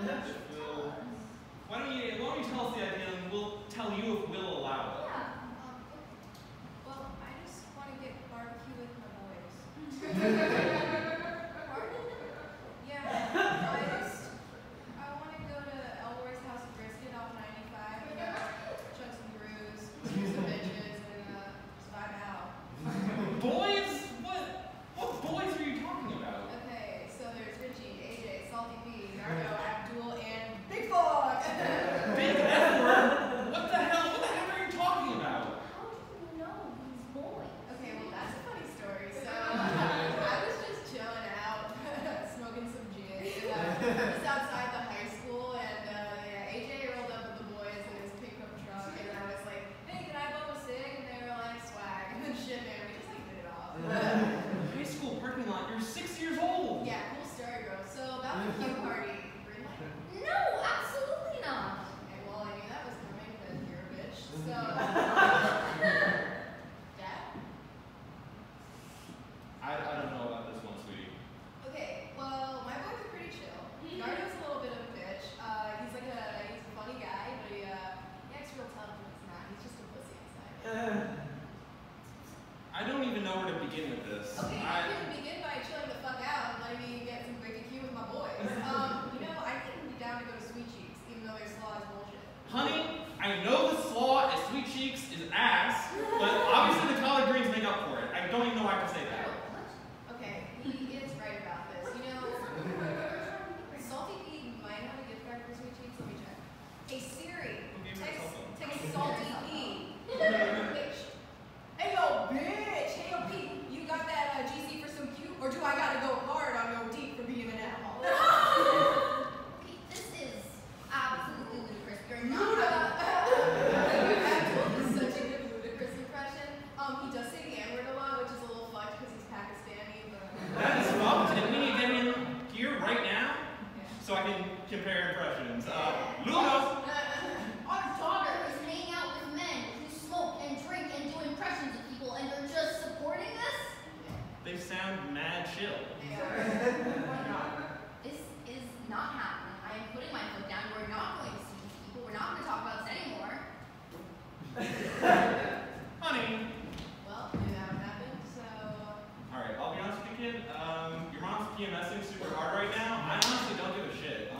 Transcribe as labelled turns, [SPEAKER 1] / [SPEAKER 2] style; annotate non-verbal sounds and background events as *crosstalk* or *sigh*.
[SPEAKER 1] Why don't
[SPEAKER 2] you, why don't you tell us the
[SPEAKER 3] idea
[SPEAKER 2] and we'll
[SPEAKER 1] tell you
[SPEAKER 2] if we'll
[SPEAKER 1] know where to begin with this.
[SPEAKER 2] Okay,
[SPEAKER 1] I,
[SPEAKER 2] you can begin by chilling the fuck out and letting me get some barbecue with my boys. *laughs* Um, you know, I think we'd be down to go to Sweet Cheeks, even though their slaw is bullshit.
[SPEAKER 1] Honey, I know the slaw at Sweet Cheeks is ass, but obviously the collard greens make up for it. I don't even know why I can say that.
[SPEAKER 2] I
[SPEAKER 1] can compare impressions. Uh,
[SPEAKER 2] Luna PMSing
[SPEAKER 3] super hard right now, I
[SPEAKER 1] honestly don't give a shit.